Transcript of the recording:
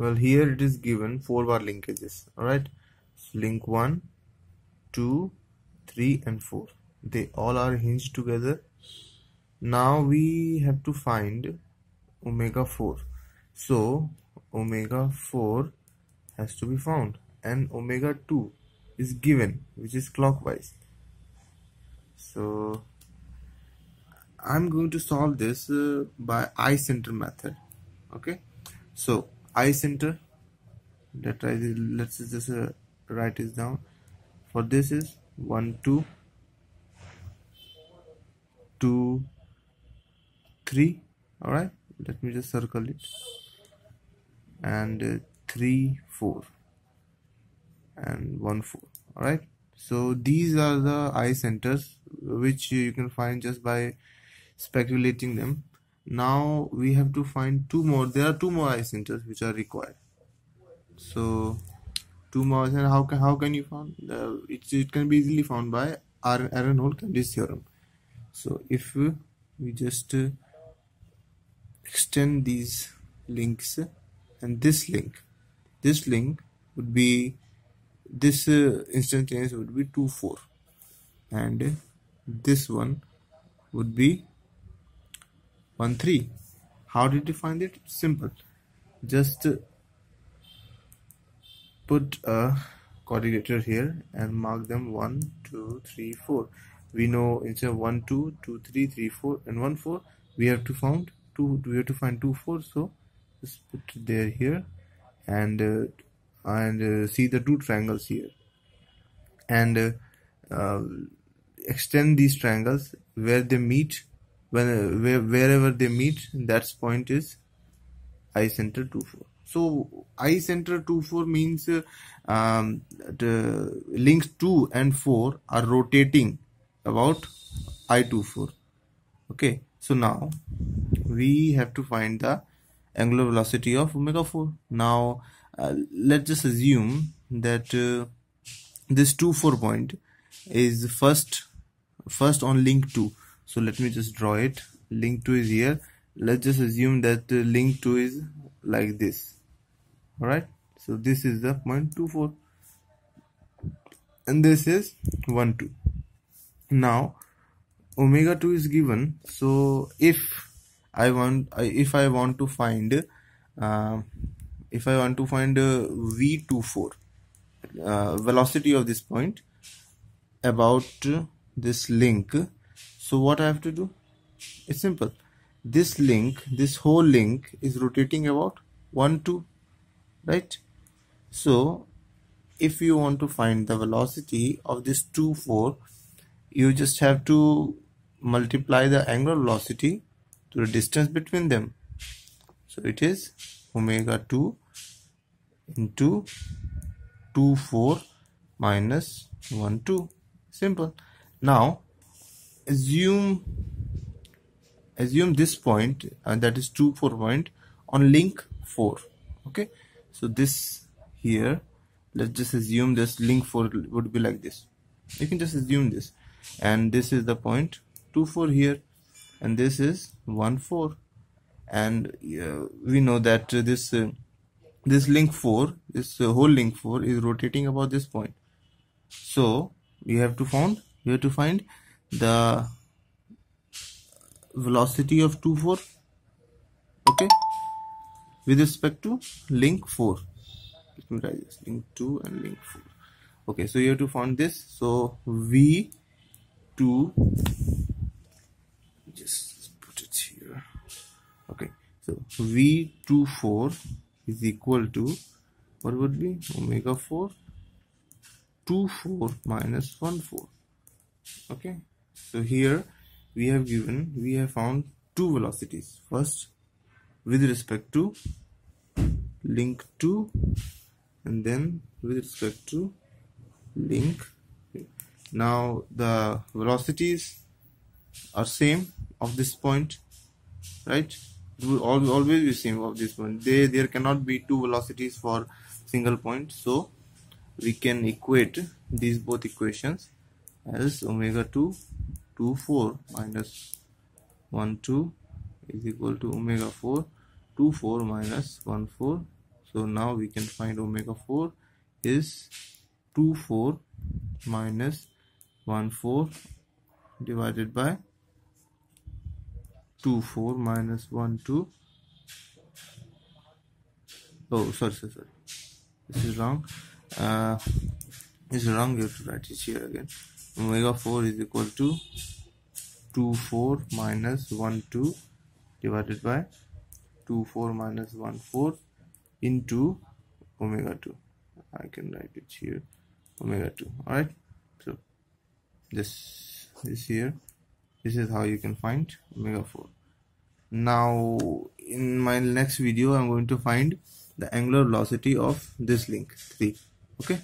well here it is given four bar linkages all right link one two three and four. They all are hinged together. Now we have to find omega 4 so omega 4 has to be found and omega 2 is given which is clockwise. So I'm going to solve this uh, by I center method okay? So I center. Us let's just uh, write this down. For this is 1 2 2 3 all right. Let me just circle it. And uh, 3 4 and 1 4 all right. So these are the I centers which you can find just by speculating them now we have to find two more. There are two more I centers which are required. So two more and how can how can you find uh, it, it can be easily found by Aronhold-Kennedy theorem. So if we just uh, extend these links and this link this link would be this uh, instantaneous would be 2 4 and this one would be 1 3 how did you find it? Simple. Just put a coordinator here and mark them 1 2 3 4 we know instead of 1 2 2 3 3 4 and 1 4 we have to find 2 we have to find 2 4 so just put there here and uh, and uh, see the two triangles here. And uh, uh extend these triangles where they meet when where, wherever they meet that point is i center 2 4 so i center 2 4 means uh, um, the links 2 and 4 are rotating about i 2 4 okay so now we have to find the angular velocity of omega 4 now uh, let's just assume that uh, this 2 4 point is first first on link 2 so let me just draw it. Link 2 is here. Let's just assume that link 2 is like this. All right so this is the 0.24 and this is 1 2 now omega 2 is given. So if i want if i want to find uh, if i want to find uh, v24 uh, velocity of this point about this link so what I have to do? It's simple. This link this whole link is rotating about 1 2 right? So if you want to find the velocity of this 2 4 you just have to multiply the angular velocity to the distance between them. So it is omega 2 into 2 4 minus 1 2 simple. Now assume assume this point and that is 2 4 point on link 4 okay? So this here let's just assume this link 4 would be like this. You can just assume this. And this is the point 2 4 here and this is 1 4 and uh, we know that uh, this uh, this link 4 this uh, whole link 4 is rotating about this point. So we have to find we have to find the velocity of 2 4 okay? With respect to link 4 let me write this link 2 and link 4 okay so you have to find this. So v 2 just put it here. Okay so v 2 4 is equal to what would be? Omega 4 2 4 minus 1 4 okay so here we have given we have found two velocities. First with respect to link 2 and then with respect to link now the velocities are same of this point right? It always be same of this point. They there cannot be two velocities for single point. So we can equate these both equations as omega 2 2 4 minus 1 2 is equal to omega 4 2 4 minus 1 4 so now we can find omega 4 is 2 4 minus 1 4 divided by 2 4 minus 1 2 oh sorry sorry sorry. This is wrong. Uh, this is wrong. You have to write it here again omega 4 is equal to 2 4 minus 1 2 divided by 2 4 minus 1 4 into omega 2 I can write it here omega 2 alright? So this is here this is how you can find omega 4 now in my next video I'm going to find the angular velocity of this link 3 okay